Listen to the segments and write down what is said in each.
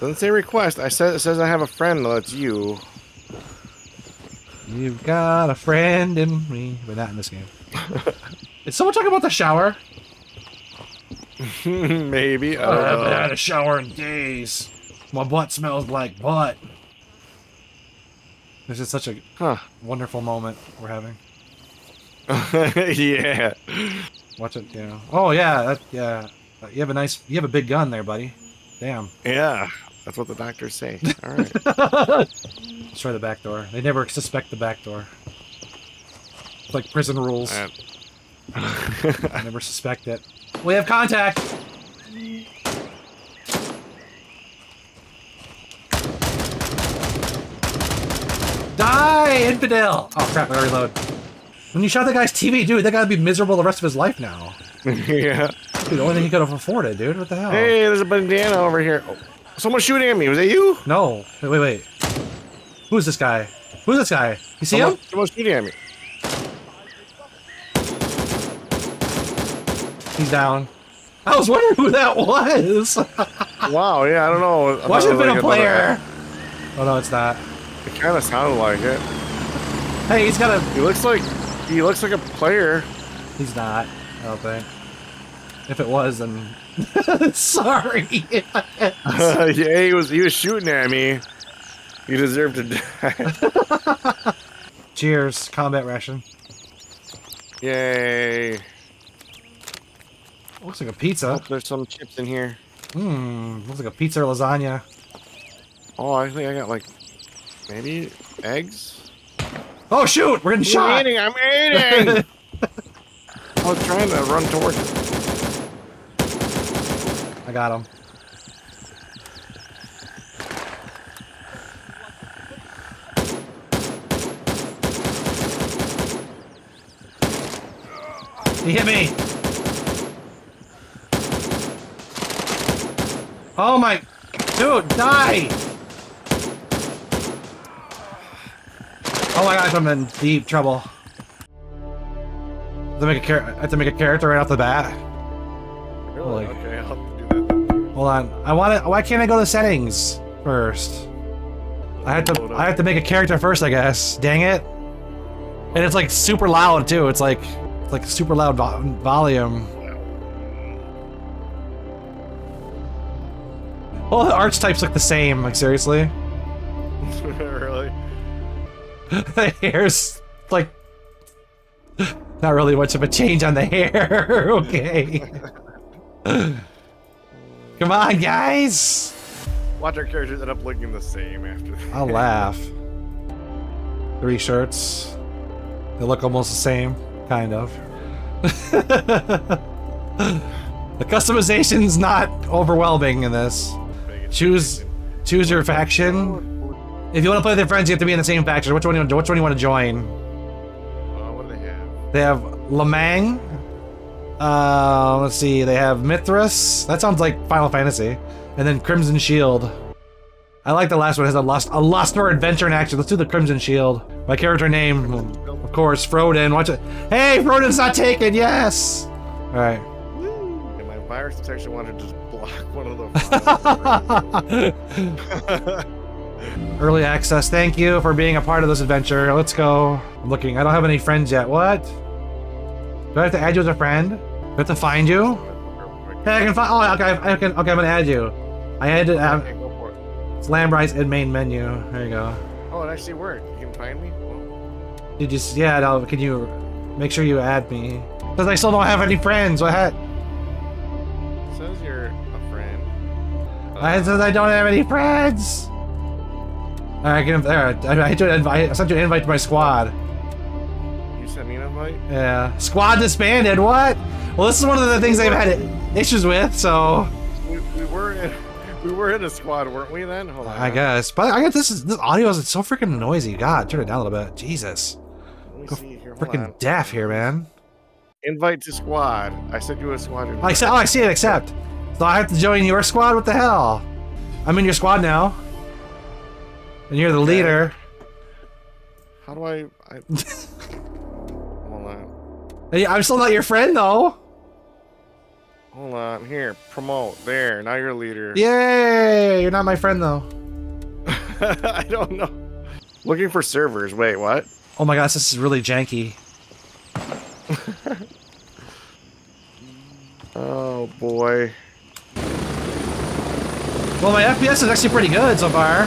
Doesn't say request. I said it says I have a friend. though. It's you. You've got a friend in me, but not in this game. Is someone talking about the shower? Maybe. I I haven't know. had a shower in days. My butt smells like butt. This is such a Huh. wonderful moment we're having. yeah. Watch it, yeah. Oh yeah, that, yeah. You have a nice, you have a big gun there, buddy. Damn. Yeah. That's what the doctors say. All right. Let's try the back door. They never suspect the back door. It's like prison rules. Uh, They never suspect it. We have contact. Die, infidel! Oh crap! I reload. When you shot that guy's TV, dude, that guy'd be miserable the rest of his life now. yeah. Dude, the only thing he could have afforded, dude. What the hell? Hey, there's a bandana over here. Oh, someone's shooting at me. Was that you? No. Wait, wait, wait. Who's this guy? Who's this guy? You see Someone, him? someone's shooting at me. He's down. I was wondering who that was. Wow. Yeah. I don't know. I it been like a player. Oh no, it's not. It kind of sounded like it. Hey, he's got a. He looks like he looks like a player. He's not. I don't think. If it was, then sorry. yeah, he was he was shooting at me. He deserved to die. Cheers, combat ration. Yay! Looks like a pizza. Hope there's some chips in here. Mmm, looks like a pizza or lasagna. Oh, I think I got like maybe eggs. Oh shoot, we're getting I'm shot. eating. I'm eating. I was trying to run towards it. I got him. He hit me. Oh my, dude, die! Oh my gosh, I'm in deep trouble. I have to make a char- have to make a character right off the bat. Really? Holy. Okay, I'll have to do that. Hold on. I want to. Why can't I go to settings first? I have to. I have to make a character first, I guess. Dang it! And it's like super loud too. It's like, it's like super loud vo volume. All the archetypes look the same. Like seriously, really? the hair's like not really much of a change on the hair. okay. Come on, guys. Watch our characters end up looking the same after that. I'll laugh. Three shirts. They look almost the same, kind of. the customization's not overwhelming in this. Choose choose your faction. If you want to play with your friends, you have to be in the same faction. Which one do you, which one do you want to join? Uh, what do they have? They have Lamang. Uh, let's see. They have Mithras. That sounds like Final Fantasy. And then Crimson Shield. I like the last one. It has a lust, a lust for adventure and action. Let's do the Crimson Shield. My character name, of course, Froden. Watch it. Hey, Froden's not taken. Yes. All right. And my virus detection wanted to just block one of the. Early access. Thank you for being a part of this adventure. Let's go. I'm looking. I don't have any friends yet. What? Do I have to add you as a friend? Have to find you? Hey, I can find. Oh, okay. I can. Okay, I'm gonna add you. I had to. Um, Okay, go for it. it's Lambrice in main menu. There you go. Oh, it actually worked. You can find me. Well, Did you? Yeah. No, can you make sure you add me? Because I still don't have any friends. What? it says you're a friend. I said I don't have any friends. All right, I can. There. I, I, an invite- I sent you an invite to my squad. You sent me an invite. Yeah. Squad disbanded. What? Well, this is one of the things I've had issues with. So We, we were in we were in a squad, weren't we? Then hold on. I guess. But I guess this is this audio is so freaking noisy. God, turn it down a little bit. Jesus. Go. Freaking deaf here, man. Invite to squad. I sent you a squad. Oh, I invite. see. Oh, I see it. Accept. So I have to join your squad. What the hell? I'm in your squad now. And you're the Okay. leader. How do I? I. I'm still not your friend though. Hold on. Here, promote. There. Now you're a leader. Yay! You're not my friend though. I don't know. Looking for servers. Wait, what? Oh my gosh, this is really janky. Oh boy. Well, my FPS is actually pretty good so far.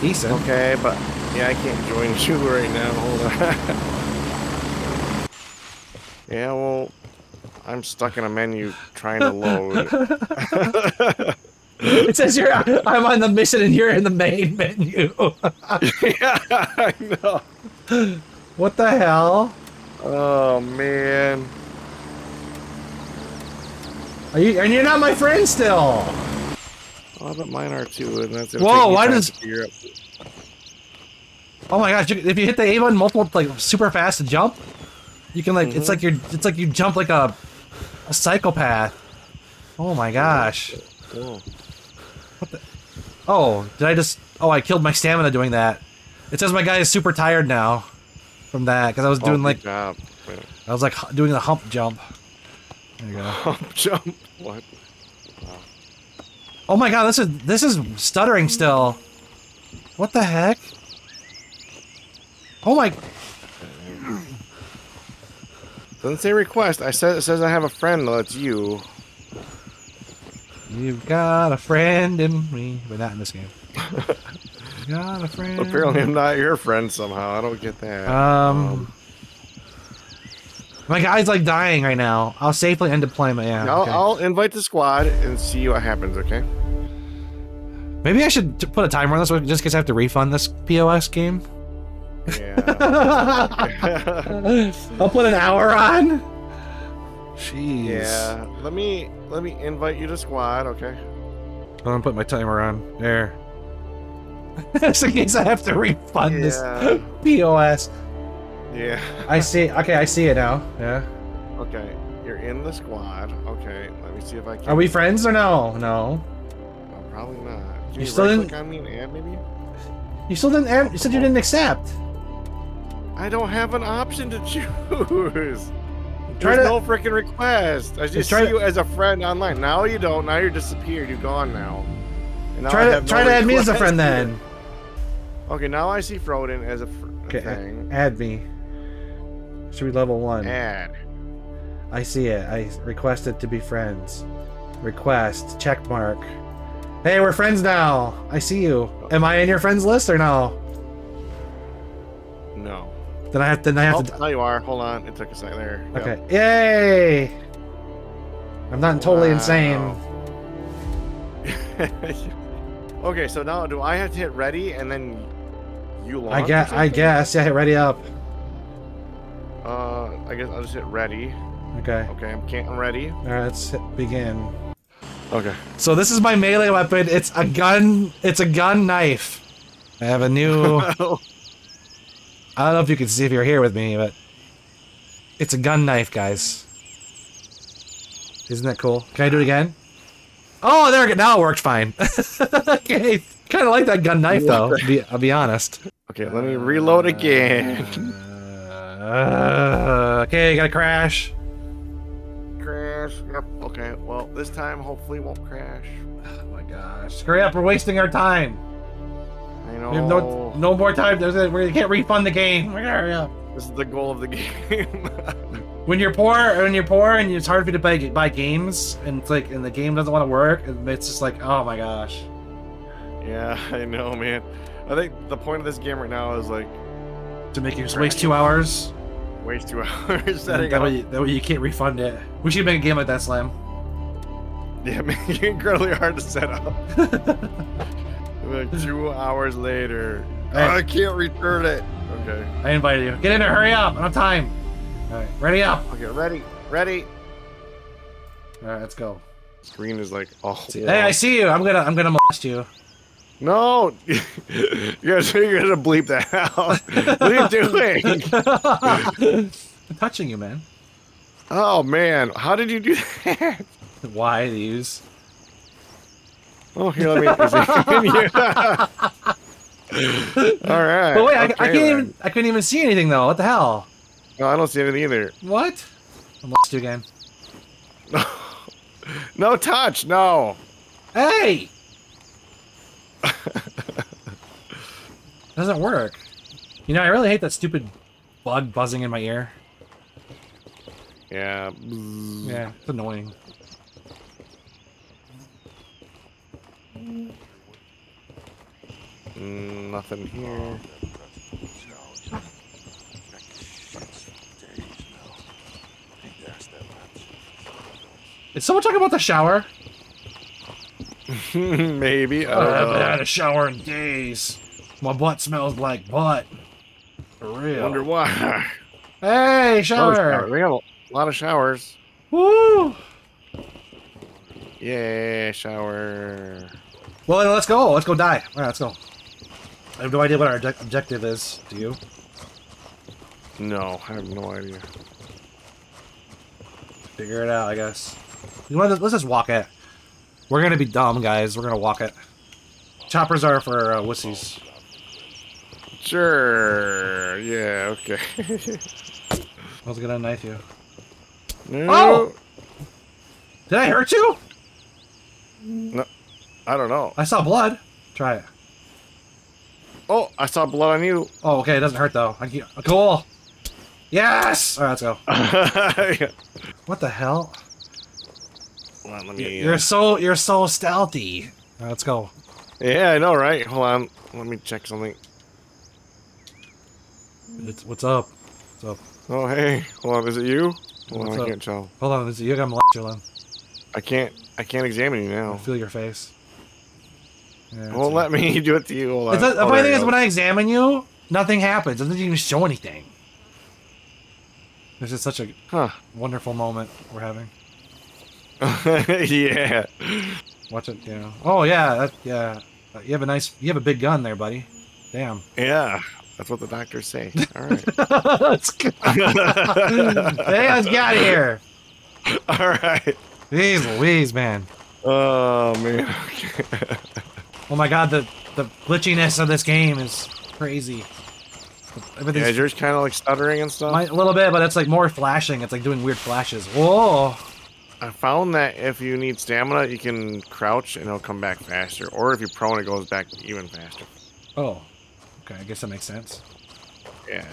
Decent. Okay, but yeah, I can't join you right now. Hold on. yeah, well, I'm stuck in a menu trying to load. It says you're I'm on the mission and you're in the main menu. yeah, I know. what the hell? Oh man. Are you and you're not my friend still. Oh, but mine are too, and that's gonna Whoa, why does- to Oh my gosh, you- if you hit the A button multiple like super fast to jump, you can like it's Mhm. like you're it's like you jump like a a psychopath. Oh my gosh. Whoa. Oh, did I just Oh, I killed my stamina doing that. It says my guy is super tired now from that cuz I was Oh, doing good like job. I was like doing the hump jump. There you go. Hump jump. What? Oh my god, this is this is stuttering still. What the heck? Oh my Doesn't say request. I said it says I have a friend. though. It's you. You've got a friend in me, but not in this game. got a friend. Apparently, I'm not your friend somehow. I don't get that. Um, my guy's like dying right now. I'll safely end deployment. Yeah. I'll, okay. I'll invite the squad and see what happens. Okay. Maybe I should put a timer on this one just in case I have to refund this POS game. Yeah. I'll put an hour on. Jeez. yeah. Let me let me invite you to squad. Okay. I'm gonna put my timer on there. Just in case I have to refund Yeah. this POS. Yeah. I see. Okay, I see it now. Yeah. Okay. You're in the squad. Okay. Let me see if I can. Are we friends or no? No. No, probably not. Can You you, still right didn't- click on me and add maybe? You still didn't. add- You said you didn't accept. I don't have an option to choose. Try There's to- no freaking request. I just try see to- you as a friend online. Now you don't. Now you're disappeared. You're gone now. And now Try to no try to add me as a friend then. Okay, now I see Froden as a fr- Okay, thing. add me. Should be level one. Add. I see it. I requested to be friends. Request check mark. Hey, we're friends now. I see you. Oh. Am I in your friends list or no? No. Then I have to. Then I have Oh, to. now you are. Hold on. It took a second there. Okay. Yay! I'm not totally Wow. insane. okay, so now do I have to hit ready and then you launch? I guess. I guess. Yeah. Hit ready up. Uh, I guess I'll just hit ready. Okay. Okay, I'm can't. I'm ready. All right. Let's hit begin. Okay. So this is my melee weapon. It's a gun. It's a gun knife. I have a new. I don't know if you can see if you're here with me, but it's a gun knife, guys. Isn't that cool? Can I do it again? Oh, there. go. Now it worked fine. okay, kind of like that gun knife though. I'll be, I'll be honest. okay, let me reload again. Uh, okay, gotta crash. crash. Yep. Okay. Well, this time hopefully won't crash. Oh my gosh! Hurry up! We're wasting our time. Know. We have no no more time. There's a, we can't refund the game. We gotta hurry up. This is the goal of the game. When you're poor, when you're poor, and it's hard for you to buy buy games, and it's like, and the game doesn't want to work, it's just like, oh my gosh. yeah, I know, man. I think the point of this game right now is like To make you waste two hours, waste two hours that, setting way, you, that way you can't refund it. We should make a game like that, Slam. Yeah, it incredibly hard to set up. Like two hours later, Hey. I can't return it. Okay. I invited you. Get in there, hurry up! I don't have time. All right, ready up. Okay, ready, ready. All right, let's go. Screen is like, oh. Hey, I see you. I'm gonna, I'm gonna molest you. No, you guys, you're gonna bleep that out. what are you doing? I'm touching you, man. Oh man, how did you do that? Why these? Oh, here, let me. All right. But wait, I, I can't then. even, I couldn't even see anything though. What the hell? No, I don't see anything either. What? I molest you again. no touch. No. Hey! Doesn't work. You know, I really hate that stupid bug buzzing in my ear. Yeah. Yeah, it's annoying. Mm, nothing here. Is someone talking about the shower? Maybe. I I haven't had a shower in days. My butt smells like butt. For real. Wonder why. Hey, shower! shower. We got a lot of showers. Woo! Yeah, shower. Well, let's go. Let's go die. All right, let's go. I have no idea what our object- objective is. Do you? No, I have no idea. Figure it out, I guess. You let's just walk it. We're gonna be dumb, guys. We're gonna walk it. Choppers are for uh, wussies. Sure. Yeah. Okay. I was gonna knife you. no. Oh! Did I hurt you? I don't know. I saw blood. Try it. Oh, I saw blood on you. Oh, okay. It doesn't hurt though. I can, cool. Yes. All right, let's go. yeah. What the hell? Hold on, let me. You're uh, so you're so stealthy. Right, let's go. Yeah, I know, right? Hold on. Let me check something. It's, what's up? What's up? Oh, hey. Hold on. Is it you? Hold What's on. up? I can't tell. Hold on. Is you. I'm. I can't. I can't examine you I now. feel your face. Yeah, Won't it's- let me do it to you. Hold on. It's a, the Oh, funny thing you is, when I examine you, nothing happens. It doesn't even show anything. This is such a Huh. wonderful moment we're having. yeah. Watch it, you know. Oh yeah, that, yeah. You have a nice, you have a big gun there, buddy. Damn. Yeah. That's what the doctors say. All right. let's go. hey, let's get out of here. All right. Jeez Louise, man. Oh man. Oh my god, the the glitchiness of this game is crazy. yeah, is yours kind of like stuttering and stuff. my, a little bit, but it's like more flashing. It's like doing weird flashes. Whoa. I found that if you need stamina, you can crouch and it'll come back faster. Or if you're prone, it goes back even faster. Oh. Okay, I guess that makes sense. Yeah.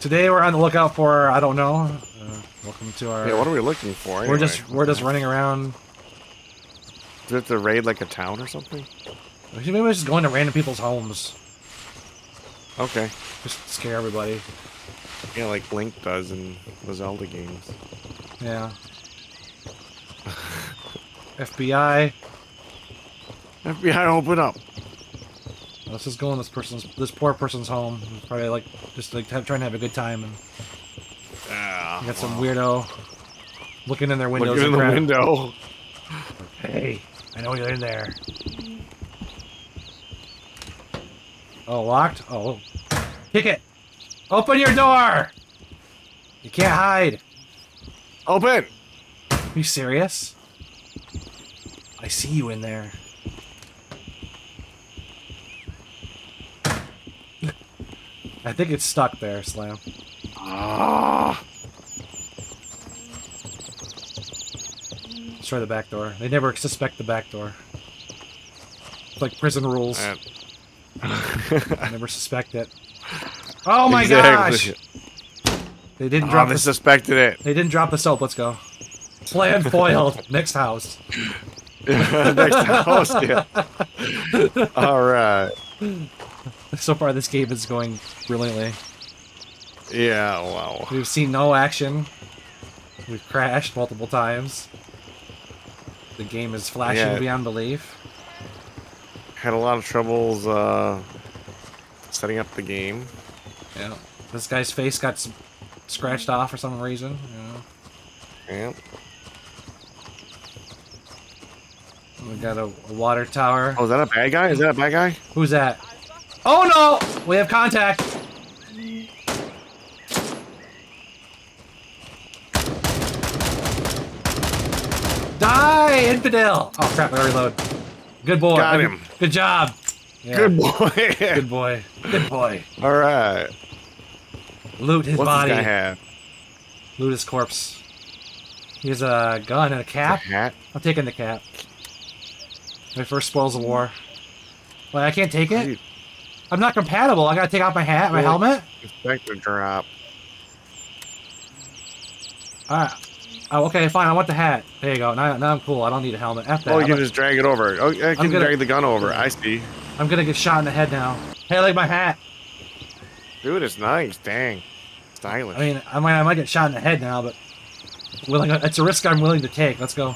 Today we're on the lookout for I don't know. Uh, welcome to our. Yeah. What are we looking for? we're just we're just running around. Do we have to raid like a town or something? Maybe we're just going to random people's homes, Okay. just scare everybody. Yeah, like Link does in the Zelda games. Yeah. FBI. FBI, open up. Let's just go in this person's this poor person's home. Probably like just like have, trying to have a good time and Ah, got some weirdo looking in their windows. Looking in the crap. window. Hey, I know you're in there. Oh, locked? Oh. Kick it! Open your door! You can't hide. Open. Are you serious? I see you in there. I think it's stuck there, Slam. Ah. Let's try the back door. They never suspect the back door. It's like prison rules. Man. They never suspect it. Oh my Exactly. gosh! They didn't Oh, drop they the suspected it. They didn't drop the soap. Let's go. Plan foiled. Next house. Next house, yeah. All right. So far, this game is going brilliantly. Yeah. Wow. We've seen no action. We've crashed multiple times. The game is flashing Yeah. beyond belief. Had a lot of troubles uh, setting up the game. Yeah. This guy's face got s- scratched off for some reason. Yeah. Yeah. We got a, a water tower. Oh, is that a bad guy? Is that a bad guy? Who's that? Oh no! We have contact. Die, infidel! Oh crap! I reload. Good boy. Got Good- him. Good job. Yeah, Good boy. Good boy. Good boy. All right. Loot his What's body. this guy have? Loot his corpse. He has a gun and a A cap. hat. I'm taking the cap. My first spoils of war. Wait, I can't take it? I'm not compatible. I gotta take off my hat, my helmet. Inspector drop. Alright. Oh, okay, fine. I want the hat. There you go. Now, now I'm cool. I don't need a helmet. F that. Oh, you I'm, can gonna, just drag it over. Oh, I can gonna- drag the gun over. I see. I'm gonna get shot in the head now. Hey, I like my hat. Dude, it's nice. Dang. Stylish. I mean, I might, I might get shot in the head now, but willing. It's a risk I'm willing to take. Let's go.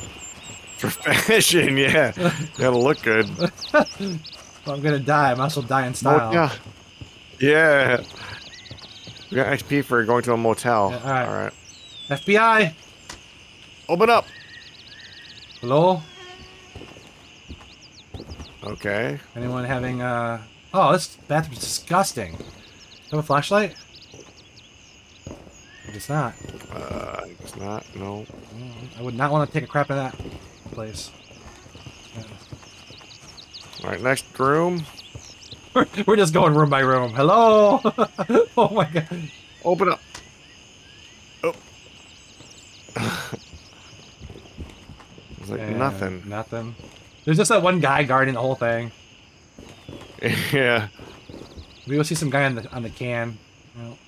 For fashion, yeah. Gotta look good. If I'm gonna die. I might as well die in style. Motel. Yeah. We got XP for going to a motel. Yeah, alright. All right. FBI. Open up. Hello. Okay. Anyone having uh? Oh, this bathroom's disgusting. Have a flashlight? I guess not. Uh, it's not. No. I would not want to take a crap in that place. All right. Next room. We're, we're just going room by room. Hello. oh my god. Open up. Oh. it's like nothing. Nothing. There's just that one guy guarding the whole thing. yeah. We go see some guy on the on the can. Well,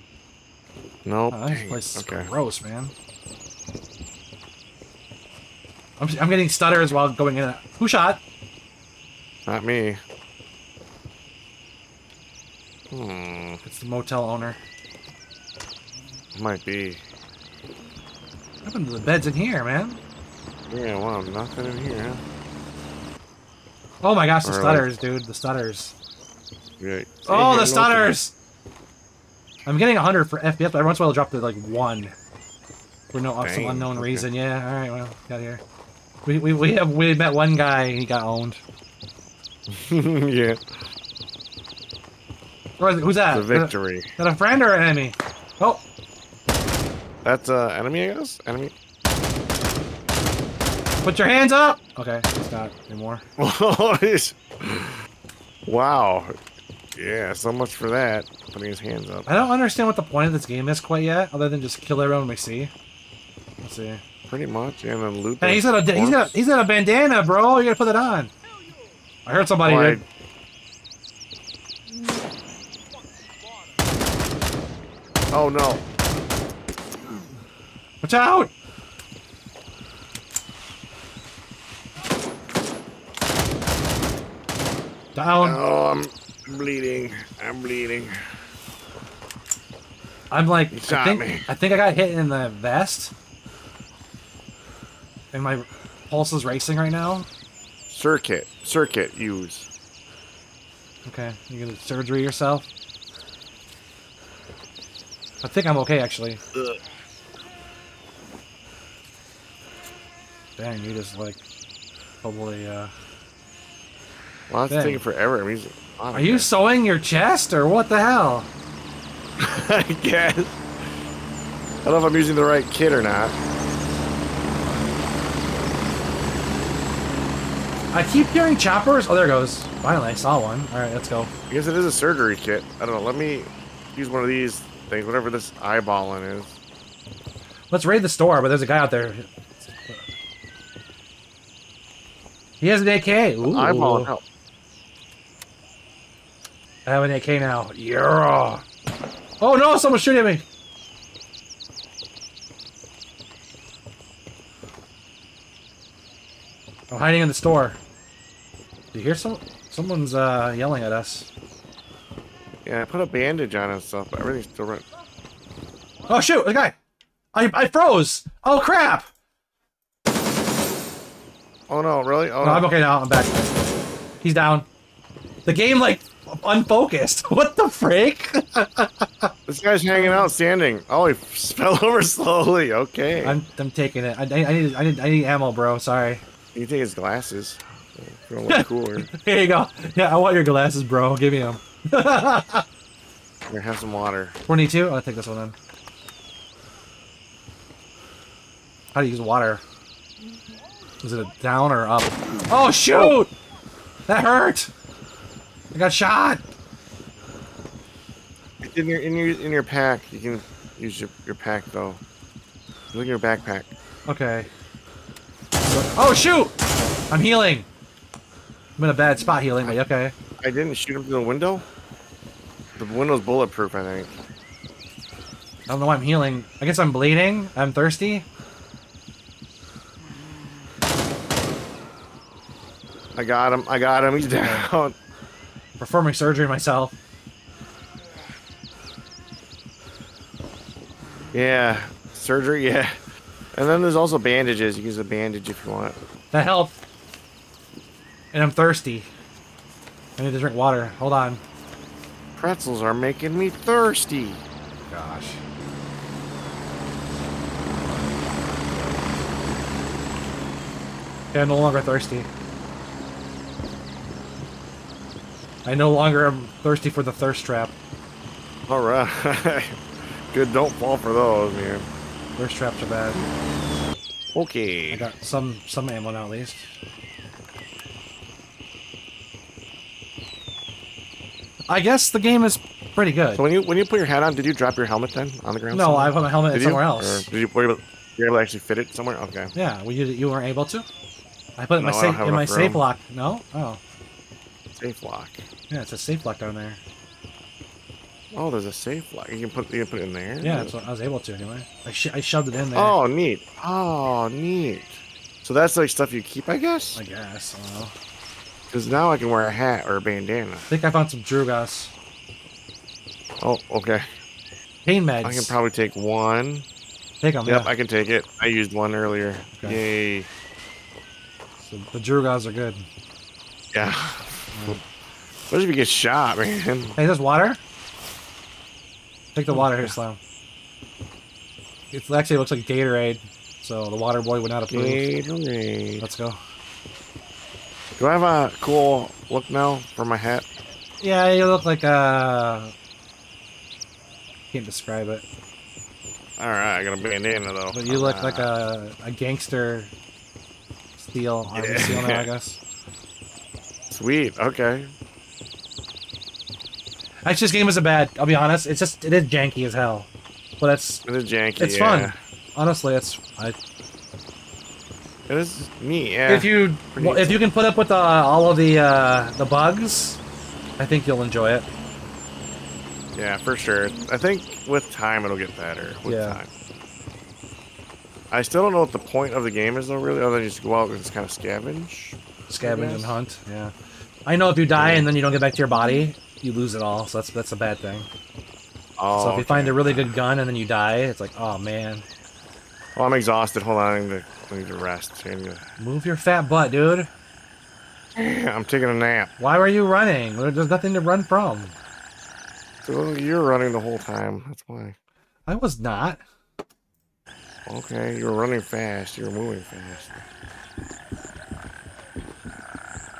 Nope. oh, this place is okay. gross, man. I'm, I'm getting stutters while going in. Who shot? Not me. Hmm. It's the motel owner. Might be. What happened to the beds in here, man? Yeah. Wow. Nothing in here. Huh? Oh my gosh, the Or like- stutters, dude. The stutters. Yeah. Oh, the stutters! I'm getting 100 for FPS, but every once in a while it'll drop to like 1. For no Dang, unknown okay. reason. Yeah, alright, well, got here. We, we, we have we met one guy, he got owned. yeah. Or is it- who's that? The victory. Is that a friend or an enemy? Oh, That's uh enemy, I guess. Enemy. Put your hands up! Okay, it's not anymore. wow. Yeah. So much for that. Putting his hands up. I don't understand what the point of this game is quite yet, other than just kill everyone we see. Let's see. Pretty much. And then loot. Hey, he's the got a he's got corpse. he's got a bandana, bro. You gotta put it on. I heard somebody. Oh, I- did. Oh no. Watch out! Down. Oh, I'm bleeding. I'm bleeding. I'm like, I think, me. I think I got hit in the vest. And my pulse is racing right now. Circuit. Circuit. Use. Okay, you gonna surgery yourself? I think I'm okay actually. Ugh. Dang, you just like totally uh Well, that's Dang. taking forever. I mean, Are you sewing your chest or what the hell? I guess. I don't know if I'm using the right kit or not. I keep hearing choppers. Oh, there it goes. Finally, I saw one. All right, let's go. I guess it is a surgery kit. I don't know. Let me use one of these things, whatever this eyeballing is. Let's raid the store, but there's a guy out there. He has an AK. Ooh. Eyeballing help. I have an AK now. Yeah. Oh no! Someone's shooting at me. I'm hiding in the store. Do you hear some? Someone's uh, yelling at us. Yeah, I put a bandage on and stuff, but everything's still right. Oh shoot! The guy. I I froze. Oh crap! Oh no, really? Oh No, no. I'm okay now. I'm back. He's down. The game like unfocused. What the frick? This guy's hanging out, standing. Oh, he fell over slowly. Okay. I'm I'm taking it. I, I, need I need I need ammo, bro. Sorry. You take his glasses. If you want to look cooler. Here you go. Yeah, I want your glasses, bro. Give me them. Here, have some water. 22? I'll take this one then. How do you use water? Is it a down or up? Oh, shoot! That hurt! I got shot! In your in your in your pack. You can use your, your pack though. Look in your backpack. Okay. Oh shoot! I'm healing. I'm in a bad spot healing, but okay. I didn't shoot him through the window. The window's bulletproof, I think. I don't know why I'm healing. I guess I'm bleeding. I'm thirsty. I got him. I got him. He's down. Performing surgery myself. Yeah. Surgery, yeah. And then there's also bandages. You can use a bandage if you want. That helped. And I'm thirsty. I need to drink water. Hold on. Pretzels are making me thirsty. Gosh. Yeah, I'm no longer thirsty. I no longer am thirsty for the thirst trap. All right. Good. Don't fall for those, man. Thirst traps are bad. Okay. I got some some ammo now at least. I guess the game is pretty good. So when you when you put your hat on, did you drop your helmet then on the ground? No, somewhere? I put my helmet Did you? somewhere Or else. did you were you able, you able to actually fit it somewhere? Okay. Yeah, well, you you weren't able to. I put it in my No, I don't safe in my safe room. lock. No, oh Safe lock. yeah, it's a safe lock down there. Oh, there's a safe lock. You can put you can put it in there. Yeah, that's what I was able to anyway. I, sh I shoved it in there. Oh, neat. Oh, neat. So that's like stuff you keep, I guess. I guess. Because now I can wear a hat or a bandana. I think I found some Drugas. Oh, okay. Pain meds. I can probably take one. take them. Yep, yeah. I can take it. I used one earlier. Yay. So the Drugas are good. Yeah. What if you get shot, man? Hey, there's water. Take the water here, Slam. It actually looks like Gatorade, so the water boy would not approve. Gatorade. Let's go. Do I have a cool look now for my hat? Yeah, you look like a... can't describe it, All right, I got a bandana though. but you look Ah. like a a gangster. Steel, army Yeah. now, I guess. Sweet. Okay. Actually, this game isn't bad. I'll be honest. It's just it is janky as hell, but it's It is janky. it's yeah. fun. Honestly, it's I, It is neat. Yeah. if you well, if you can put up with uh, all of the uh, the bugs, I think you'll enjoy it. Yeah, for sure. I think with time it'll get better. With Yeah. time. I still don't know what the point of the game is though, really, other than just go out and just kind of scavenge. Scavenge and hunt. Yeah, I know if you die and then you don't get back to your body, you lose it all. So that's that's a bad thing. Oh, so if oh, you okay. find a really good gun and then you die, it's like, oh man, Well, I'm exhausted. Hold on, I need to, I need to rest. Need to- move your fat butt, dude. I'm taking a nap. Why were you running? There's nothing to run from. So you're running the whole time. That's why. I was not. Okay, you were running fast. You were moving fast.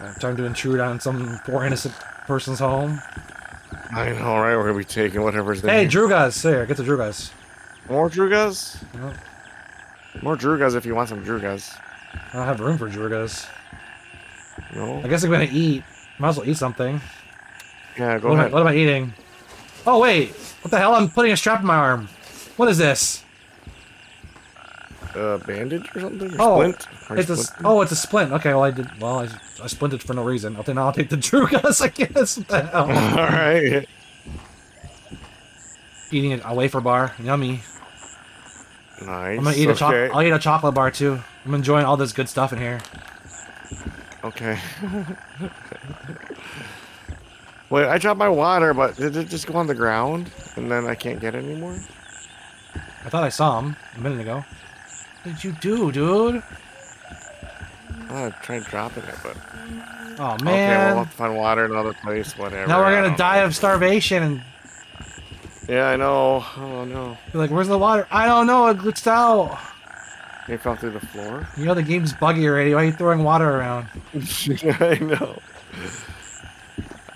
Uh, time to intrude on some poor innocent person's home. I know, right? We're gonna be taking whatever's there. Hey, Drugas, here, get the Drugas. More Drugas? Well, More Drugas if you want some Drugas. I don't have room for Drugas. No? I guess I'm gonna eat. Might as well eat something. Yeah, go What am, I, ahead. what am I eating? Oh wait, what the hell? I'm putting a strap in my arm. What is this? Uh, bandage or something? Or Oh, splint? Or It's a, splint? oh, it's a splint. Okay, well I did. Well, I, I splinted for no reason. I'll take. I'll take the Drugas. I guess. Hell? Alright. Eating a wafer bar. Yummy. Nice. I'm gonna eat a okay. chocolate. I'll eat a chocolate bar too. I'm enjoying all this good stuff in here. Okay. Wait, I dropped my water, but did it just go on the ground? And then I can't get it anymore? I thought I saw him a minute ago. What did you do, dude? I'm tried dropping it, but... Oh man. Okay, we'll have to find water in another place, whatever. now we're gonna die know. of starvation and Yeah, I know. Oh, no. be like, "Where's the water?" I don't know. It glitched out. They fell through the floor? You know the game's buggy already. Why are you throwing water around? I know.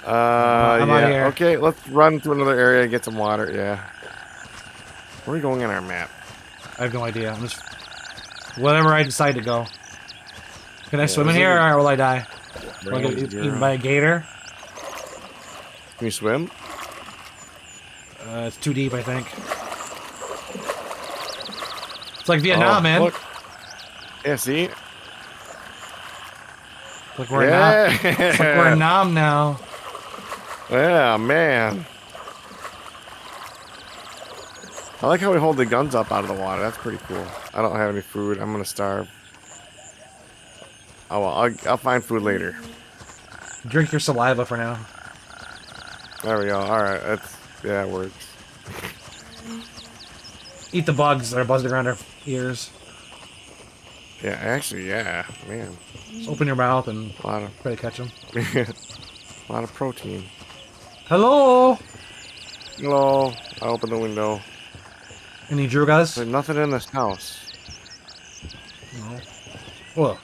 Uh, I'm yeah. Okay, let's run to another area and get some water. Yeah. Where are we going on our map? I have no idea. I'm just whatever I decide to go. Can I Yeah, swim in here or will I die? Will I get Ground eat- zero. eaten by a gator? Can you swim? Uh, it's too deep, I think. It's like Vietnam, Oh, man. Look, Yeah, see? Look, we're yeah. Nom. Look, we're Yeah. Nom now. yeah, man. I like how we hold the guns up out of the water. That's pretty cool. I don't have any food. I'm gonna starve. Oh well, I'll, I'll find food later. Drink your saliva for now. There we go. All right, that's yeah, it works. Eat the bugs that are buzzing around our ears. Yeah, actually, yeah, man, Just open your mouth and a lot of try to catch them. a lot of protein. Hello? Hello. I open the window. Any Drugas? There's nothing in this house. No. Whoa.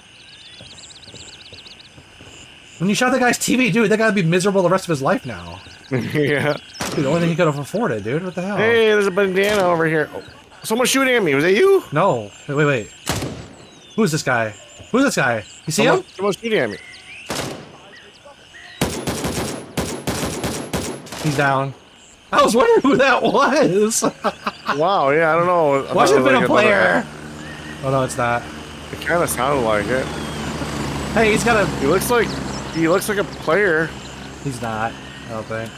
When you shot that guy's TV, dude, that guy'd be miserable the rest of his life now. yeah. Dude, the only thing he could have afforded, dude. What the hell? Hey, there's a bandana over here. Oh, someone's shooting at me. Was that you? No. Wait, wait, wait. Who's this guy? Who's this guy? You see Someone, him? someone's shooting at me. He's down. I was wondering who that was. Wow, yeah, I don't know. I Why should it have been was a like player? Oh no, it's not. It kind of sounded like it. Hey, he's got a. He looks like he looks like a player. He's not. I don't think.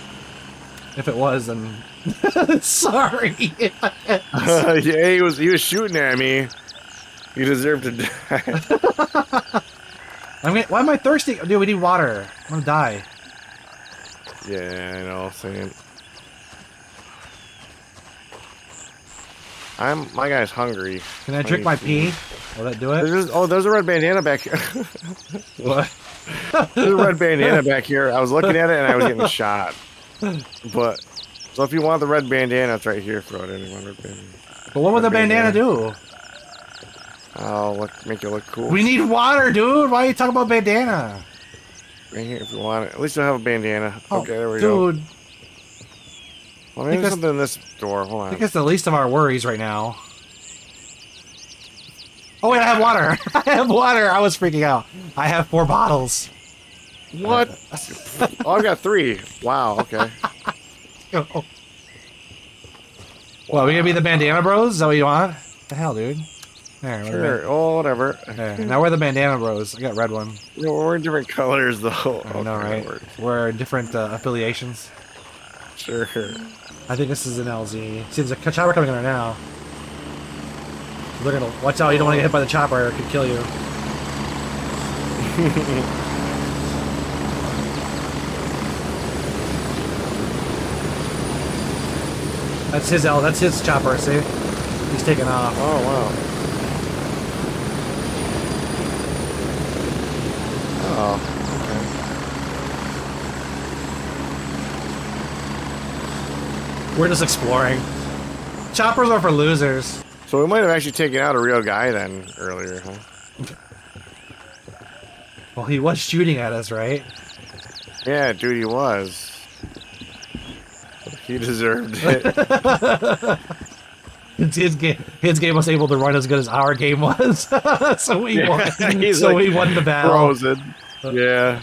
If it was, then sorry. yeah, he was he was shooting at me. He deserved to die. I'm gonna, why am I thirsty? Dude, we need water. I'm gonna die. yeah, I know. Same. I'm my guy's hungry. Can I drink my pee? Will that do it? There's, oh, there's a red bandana back here. What? there's a red bandana back here. I was looking at it and I was getting shot. But so if you want the red bandana, it's right here. Throw it in. One red bandana. But what would the bandana bandana. do? I'll look, make it look cool. We need water, dude. Why are you talking about bandana? right here if you want it. At least you'll have a bandana. Oh, okay, there we go. dude, Well, maybe because- something in this door. Hold I think it's the least of our worries right now. Oh wait, I have water. I have water. I was freaking out. I have four bottles. What? oh, I've got three. Wow. Okay. Well, we gonna be the bandana bros? Is that what you want? the hell, dude? There, we're Sure. Oh, whatever. the- there. Now we're the bandana bros. I got red one. You know, we're in different colors, though. I know, Okay, right? We're different uh, affiliations. Sure. I think this is an LZ. See, there's a chopper coming in there now. They're gonna watch out. You don't want to get hit by the chopper; it could kill you. That's his L. That's his chopper. See, he's taking off. Oh, wow. Oh, We're just exploring. Choppers are for losers. So we might have actually taken out a real guy then earlier, huh? Well, he was shooting at us, right? Yeah, dude, he was. He deserved it. His, his game, his game was able to run as good as our game was, so we Yeah, won. so like we won the battle. Frozen. Yeah.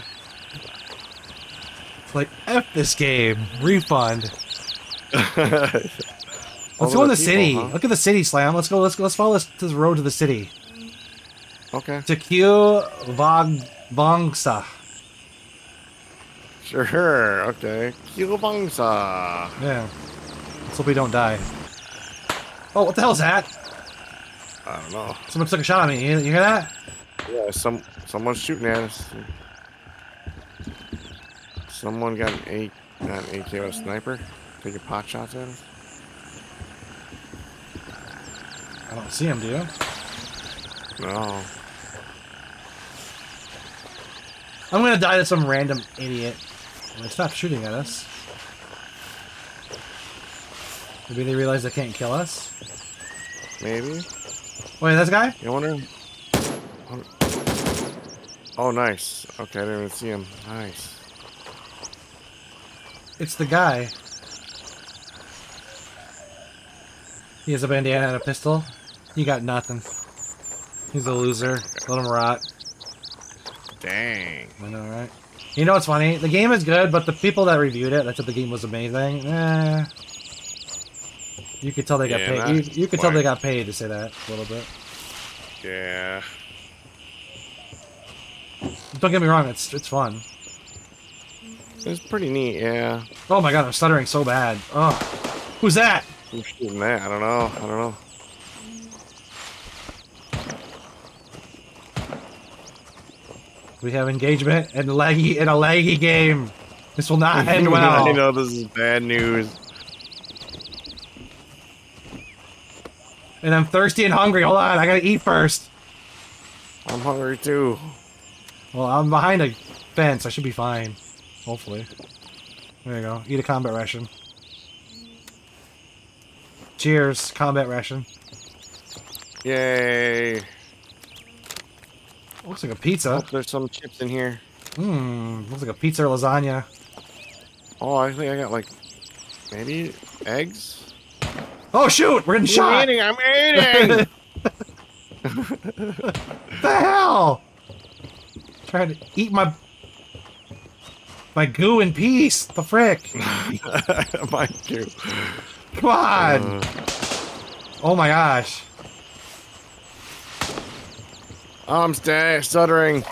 It's like f this game, refund. Let's go in the the city. huh? Look at the city, Slam. Let's go. Let's go. Let's follow this, this road to the city. Okay. To Q Vog Vongsa. Sure. Okay. Kilobangsa. Yeah. Let's hope we don't die. Oh, what the hell is that? I don't know. Someone took a shot at me. You, you hear that? Yeah, some someone's shooting at us. Someone got an A, an AK, but a sniper, taking pot shots at us. I don't see him, do you? No. I'm gonna die to some random idiot. They stop shooting at us. Maybe they realize they can't kill us. Maybe. Wait, that's a guy? You wonder? Oh, nice. Okay, I didn't even see him. Nice. It's the guy. He has a bandana and a pistol. You got nothing. He's a loser. Let him rot. Dang. I know, right? You know what's funny? The game is good, but the people that reviewed it, that said the game was amazing, eh. You could tell they got Yeah, paid. You, you could tell they got paid to say that a little bit. Yeah. don't get me wrong, it's it's fun. It's pretty neat, yeah. Oh my god, I'm stuttering so bad. Oh, who's that? Who's shooting that? I don't know. I don't know. We have engagement and laggy in a laggy game. This will not end well. I know this is bad news. And I'm thirsty and hungry. Hold on, I gotta eat first. I'm hungry too. Well, I'm behind a fence. I should be fine. Hopefully. There you go. Eat a combat ration. Cheers, combat ration. Yay. Looks like a pizza. There's some chips in here. Mmm, looks like a pizza or lasagna. Oh, I think I got like maybe eggs. Oh shoot, we're getting shot! I'm eating. I'm eating. the hell? Trying to eat my my goo in peace. The frick? My goo. Come on! Uh, oh my gosh. I'm sta- stuttering.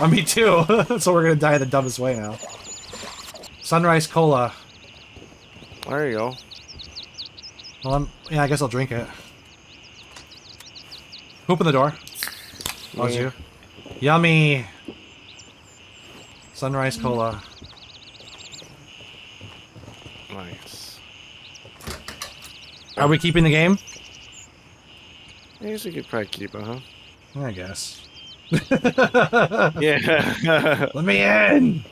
Oh, me too. so we're gonna die the dumbest way now. Sunrise cola. There you go. Well, I'm, yeah, I guess I'll drink it. Open the door. That Yeah. you. Yummy. Sunrise cola. Nice. Are we keeping the game? I guess we could probably keep it, huh? I guess. Yeah. Let me in.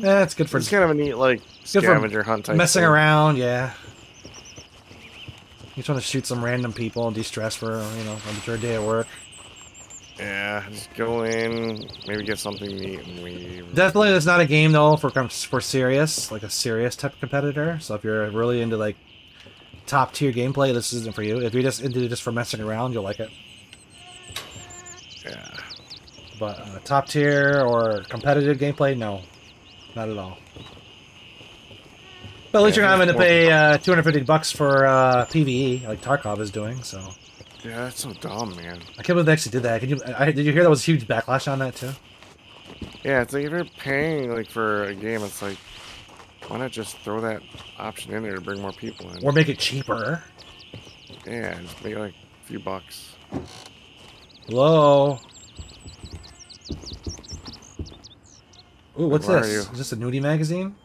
That's good for it's kind of a neat, like, good for scavenger hunt type messing thing. around. Yeah. You just want to shoot some random people and de-stress for you know I'm sure a day at work. Yeah, just go in, maybe get something neat and leave. Definitely, it's not a game though for for serious, like a serious type of competitor. So if you're really into like top tier gameplay, this isn't for you. If you're just into it just for messing around, you'll like it. Yeah. But uh, top tier or competitive gameplay, no, not at all. But at least Yeah, you're not having to pay uh, 250 bucks for uh, PVE like Tarkov is doing. So Yeah, that's so dumb, man. I can't believe they actually did that. Can you? I, did you hear that was a huge backlash on that too? Yeah, it's like if you're paying like for a game, it's like why not just throw that option in there to bring more people in? Or make it cheaper. Yeah, just make like a few bucks. Hello. Ooh, what's Where this? Is this a nudie magazine?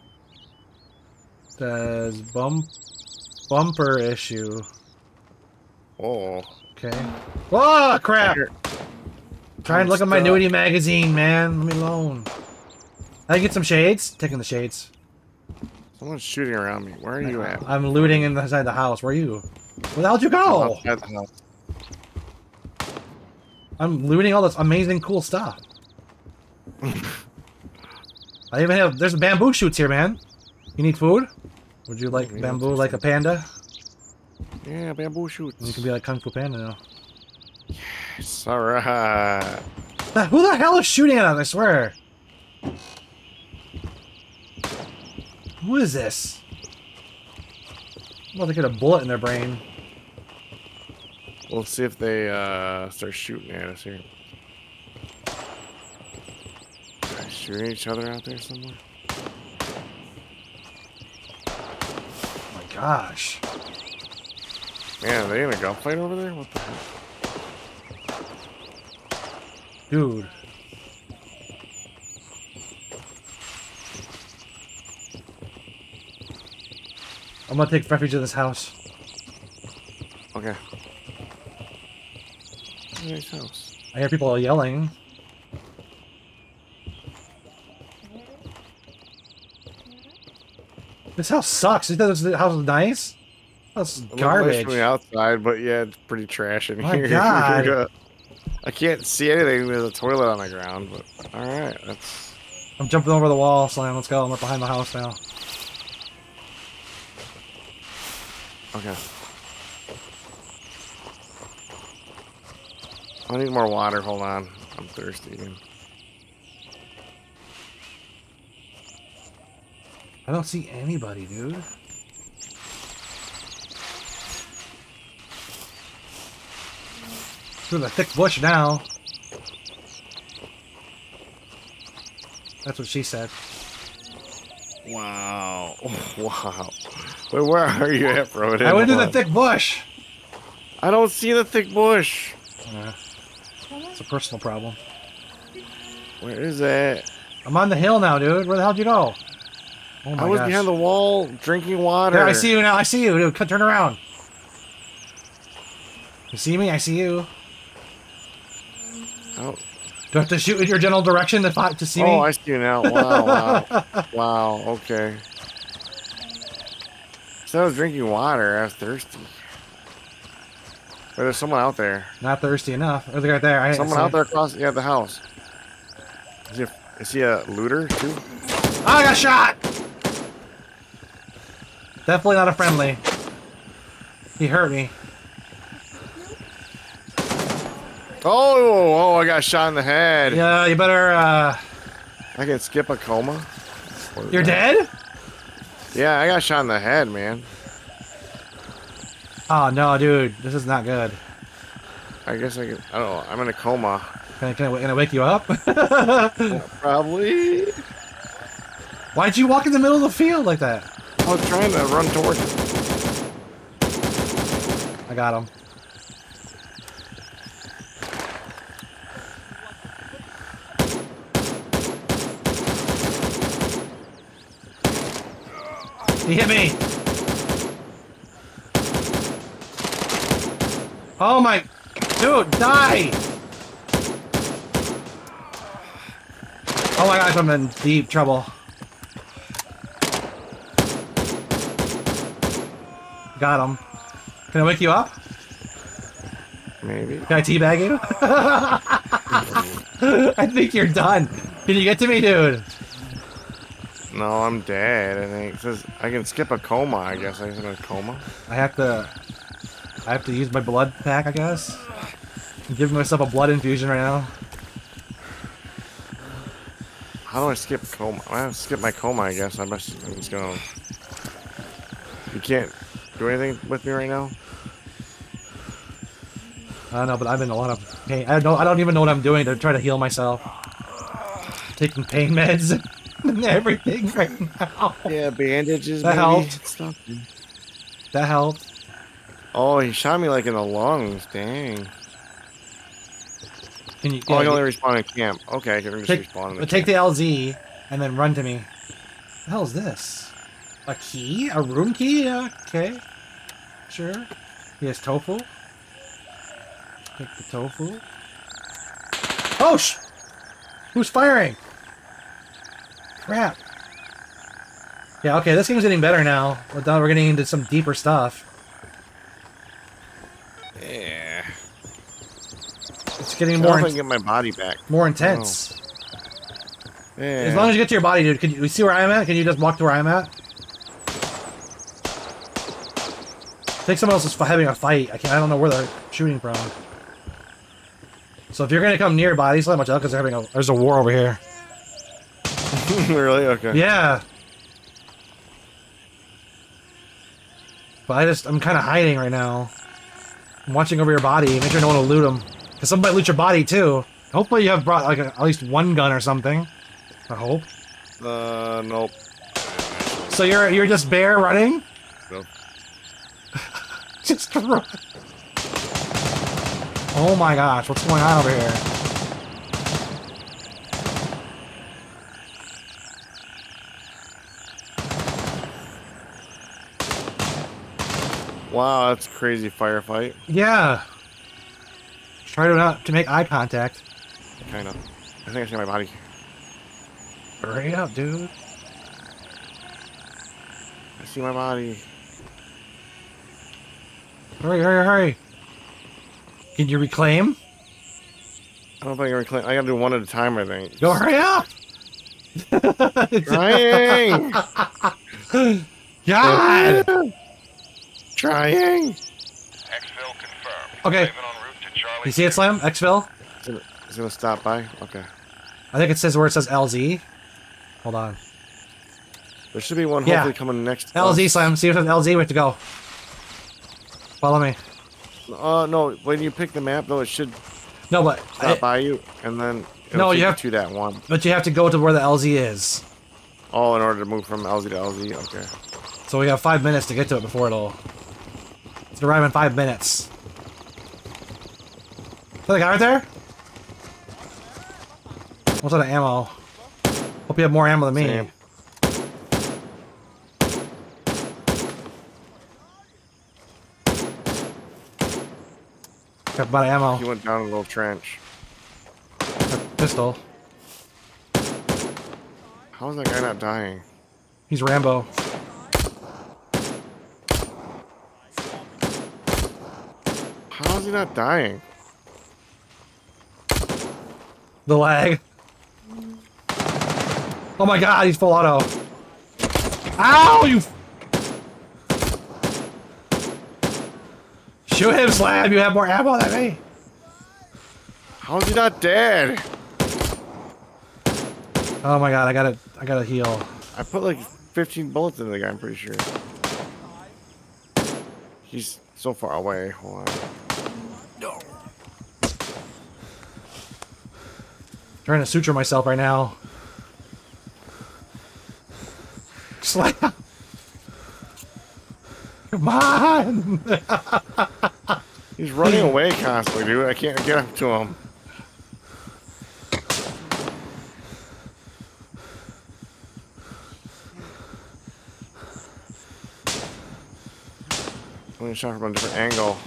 Says bump bumper issue. Oh, Okay. Whoa, crap! Try and look at my stuck. nudie magazine, man. Let me alone. I get some shades. Taking the shades. Someone's shooting around me. Where are you at? I'm looting inside the house. Where are you? Where the hell'd you go? Outside the house. I'm looting all this amazing, cool stuff. I even have. There's bamboo shoots here, man. You need food? Would you like bamboo like a panda? Yeah, bamboo shoots. You can be like Kung Fu Panda now. It's alright. Who the hell is shooting at us? I swear. Who is this? Well, they get a bullet in their brain. We'll see if they uh, start shooting at us here. Shooting each other out there somewhere? Oh my gosh. Man, are they in a gunfight over there? What the heck? Dude. I'm gonna take refuge in this house. Okay. Nice house. I hear people yelling. This house sucks. You think this house is nice? That's It nice garbage. from the outside, but yeah, it's pretty trash in My here. God. I can't see anything. There's a toilet on the ground, but all right, that's I'm jumping over the wall, Slam. Let's go. I'm up behind the house now. Okay. I need more water. Hold on, I'm thirsty again. I don't see anybody, dude. Through the thick bush now. That's what she said. Wow. Wow. Wait, where are you at, bro? I went through the thick bush. I don't see the thick bush. Uh, it's a personal problem. Where is that? I'm on the hill now, dude. Where the hell did you go? Oh I was gosh. behind the wall drinking water. There, I see you now. I see you, dude. Turn around. You see me? I see you. Oh, Do I have to shoot in your general direction to, to see oh me? Oh, I see you now. Wow, wow. wow, okay. So I was drinking water. I was thirsty. But there's someone out there. Not thirsty enough. There's a guy right there. I Someone out there across yeah, the house. Is he, a, is he a looter, too? Oh, I got shot! Definitely not a friendly. He hurt me. Oh, oh, I got shot in the head. Yeah, you better, uh... I can skip a coma. You're that? dead? Yeah, I got shot in the head, man. Oh, no, dude. This is not good. I guess I can. I don't know. I'm in a coma. Can I, can I, can I wake you up? Probably. Why'd you walk in the middle of the field like that? I was trying to run towards it. I got him. He hit me. Oh my, dude, die! Oh my gosh, I'm in deep trouble. Got him. Can I wake you up? Maybe. Can I teabag you? I think you're done. Can you get to me, dude? No, I'm dead. I think it says I can skip a coma. I guess I in a coma. I have to. I have to use my blood pack, I guess. I'm giving myself a blood infusion right now. How do I skip coma? I have to skip my coma. I guess I must. I'm just gonna. You can't do anything with me right now. I don't know, but I'm in a lot of pain. I don't. I don't even know what I'm doing to try to heal myself. Taking pain meds and everything right now. Yeah, bandages. That helped. Stuff. That helped. Oh, he shot me like in the lungs. Dang. Can you? Oh, I yeah, can only respawn in camp. Okay, I can just take, respawn in the but take the LZ and then run to me. The hell is this? A key? A room key? Yeah, okay. Sure. He has tofu. Take the tofu. Oh, sh! Who's firing? Crap. Yeah, okay, this game's getting better now. We're getting into some deeper stuff. Yeah. It's getting I more I get my body back. more intense. Oh. Yeah. As long as you get to your body, dude. Can you see where I'm at? Can you just walk to where I'm at? I think someone else is having a fight. I can't. I don't know where they're shooting from. So if you're gonna come near bodies, let much out because they're having a. There's a war over here. really? Okay. Yeah. But I just I'm kind of hiding right now. I'm watching over your body. Make sure no one will loot them. Cause somebody loot your body too. Hopefully you have brought like a, at least one gun or something. I hope. Uh, nope. So you're you're just bare running? Nope. just run. Oh my gosh, what's going on over here? Wow, that's a crazy firefight. Yeah. Try to not to make eye contact. Kind of. I think I see my body. Hurry up, dude. I see my body. Hurry, hurry, hurry. Can you reclaim? I don't think I can reclaim. I gotta do one at a time. I think. Go hurry up! Trying. God! Trying. Exfil confirmed. Okay. Raven route to You see it, Slim? Exfil? It's gonna, gonna stop by. Okay. I think it says where it says LZ. Hold on. There should be one Yeah. hopefully coming next. LZ, us. Slim. See if it says LZ, we have to go. Follow me. Uh, no. When you pick the map, though, it should No, but stop I- by you, and then It'll No, you have- to that one. But you have to go to where the LZ is. All in order to move from LZ to LZ. Okay. So we have five minutes to get to it before it'll... It's gonna arrive in five minutes. Is that a guy right there? What's out of ammo? Hope you have more ammo than me. Same. Got a lot of ammo. He went down a little trench. A Pistol. How is that guy not dying? He's Rambo. Is he not dying? The lag. Oh my god, he's full auto. Ow, you... Shoot him, Slam. You have more ammo than me. How is he not dead? Oh my god, I gotta, I gotta heal. I put like 15 bullets into the guy, I'm pretty sure. He's so far away. Hold on. Trying to suture myself right now. Slam. Come on. He's running away constantly, dude. I can't get up to him. I'm gonna shot from a different angle.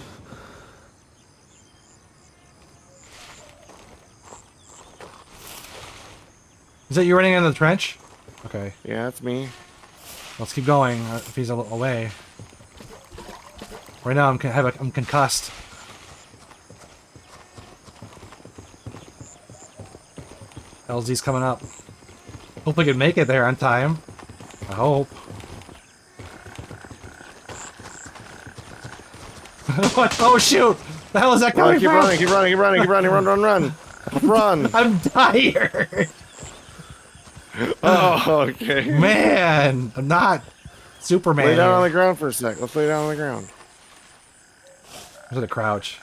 Is that you running in the trench? Okay, Yeah, that's me. let's keep going. uh, If he's a little away. Right now, I'm con- have a, I'm concussed. LZ's coming up. Hope we can make it there on time. I hope. what? Oh shoot! The hell is that Run, coming keep from? running, keep running, keep running, keep running, run, run, run. Run. I'm tired. Oh, okay. Man, I'm not Superman. Lay down here. on the ground for a sec. Let's lay down on the ground. At the crouch.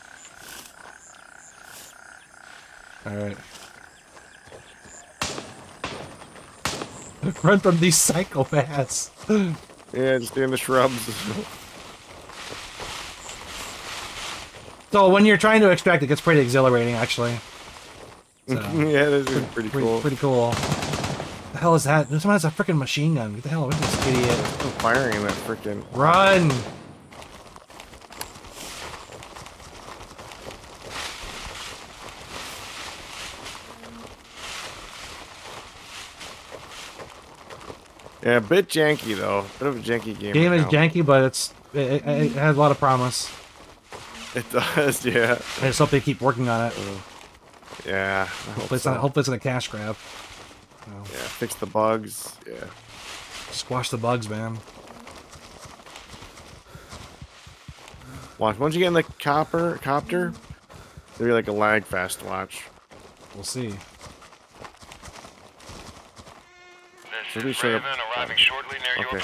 Alright. Run from these psychopaths. Yeah, just stay in the shrubs. So when you're trying to extract, it gets pretty exhilarating, actually. So, yeah, this is pretty pretty, cool. pretty cool. The hell is that? Someone has a freaking machine gun. Get the hell away from this idiot. Still firing in that freaking. Run! Yeah, a bit janky though. Bit of a janky game. Game is now. janky, but it's it, it, it has a lot of promise. It does, yeah. I just hope they keep working on it. Yeah. I hope Hopefully it's, so. not, hopefully it's not a cash grab. Yeah, fix the bugs. Yeah. Squash the bugs, man. Watch. Once you get in the copper copter, there'll be like a lag fast watch. We'll see. Should we is up? Raven arriving shortly near your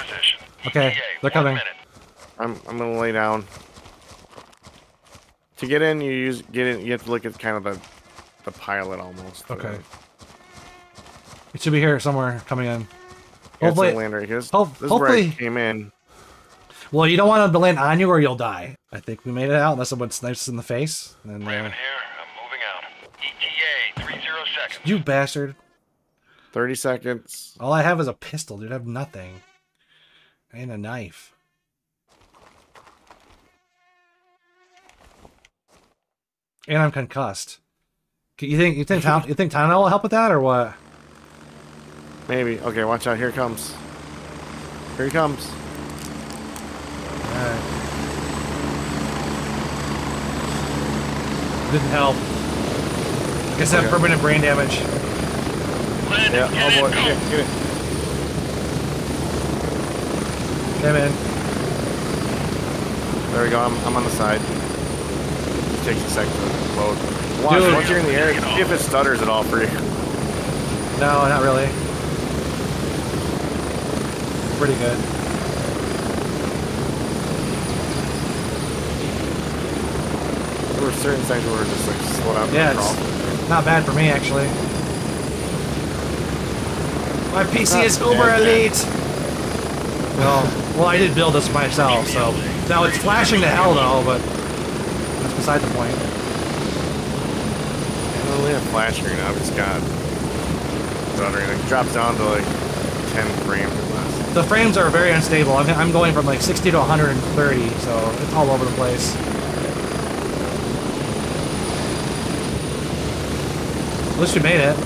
Okay. Okay, they're coming. I'm I'm gonna lay down. To get in, you use get in. You have to look at kind of the the pilot almost. Okay. It should be here somewhere coming in. Yeah, it's Hopefully, a land right here. This, hope- this is where I hopefully- came in. well, you don't want them to land on you or you'll die. I think we made it out unless someone snipes us in the face. And then, Raven uh, here. I'm moving out. ETA 30 seconds. you bastard. Thirty seconds. All I have is a pistol, dude. I have nothing. And a knife. And I'm concussed. You think you think Town you think Tylenol will help with that or what? Maybe. Okay, watch out. Here it comes. Here he comes. Alright. Didn't help. I guess I have permanent brain damage. Landon, Yeah. Oh in, boy. go. Get, get it. Okay, man. There we go. I'm, I'm on the side. It takes a second to load. Watch. Dude. Once you're in the air, see if it stutters at all for you. No, not really. Pretty good. There were certain things where we're just like slow down. Yeah, it's not bad for me actually. My PC is uber bad, elite. Well, well, I did build this myself, so now it's flashing to hell though, but that's beside the point. I don't have flash right now. I've just got. It drops down to like 10 frames. The frames are very unstable. I'm, I'm going from like 60 to 130, so it's all over the place. At least we made it.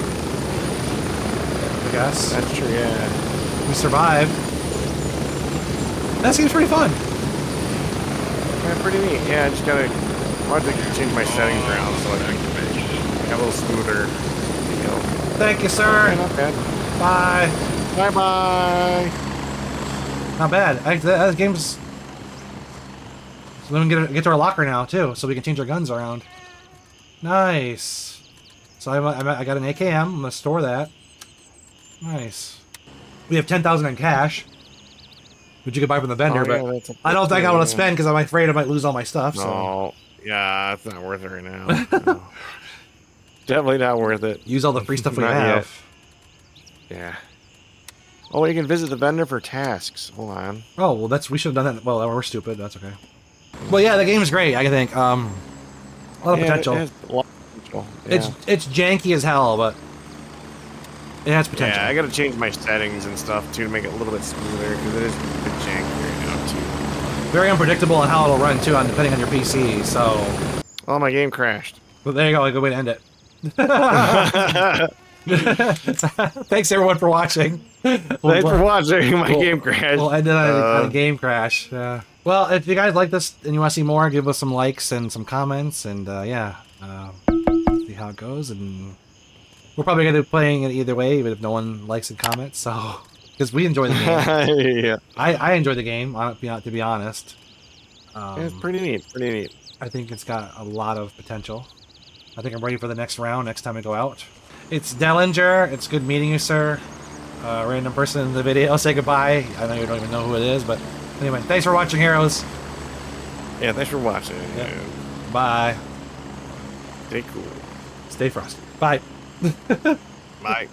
I guess. That's true, yeah. We survived. That seems pretty fun. Yeah, pretty neat. Yeah, I just gotta. I want to change my settings around so I can have a little smoother. You know. Thank you, sir. not bad. Bye. Bye bye. Not bad. I, that, that game's. So then we can get, get to our locker now too, so we can change our guns around. Nice. So I, I, I got an AKM. I'm gonna store that. Nice. We have ten thousand in cash, which you could buy from the vendor, Oh, yeah, but I don't think I want to spend because I'm afraid I might lose all my stuff. So No. Yeah, it's not worth it right now. No. Definitely not worth it. use all the free stuff we have. yet. Yeah. Oh, you can visit the vendor for tasks. Hold on. Oh well, that's we should have done that. Well, we're stupid. That's okay. Well, yeah, the game's great. I think um, a lot of Yeah, potential. has a lot of potential. It's Yeah. it's janky as hell, but it has potential. Yeah, I gotta change my settings and stuff too to make it a little bit smoother because it is a bit janky right now too. Very unpredictable on how it'll run too, on depending on your PC. So, Oh, my game crashed. but there you go. A good way to end it. Thanks everyone for watching. Thanks for watching. My We'll- game crashed. We'll end on, a, a Uh, game crash. Well, if you guys like this and you want to see more, give us some likes and some comments, and uh, yeah, uh, see how it goes. And we're probably gonna be playing it either way, even if no one likes and comments. So, because we enjoy the game, yeah, I, I enjoy the game. To be honest, um, it's pretty neat. Pretty neat. I think it's got a lot of potential. I think I'm ready for the next round next time I go out. It's Dellinger. It's good meeting you, sir. Uh, random person in the video. Say goodbye. I know you don't even know who it is, but anyway, thanks for watching, heroes. Yeah, thanks for watching. Yeah. Bye. Stay cool. Stay frosty. Bye. Bye.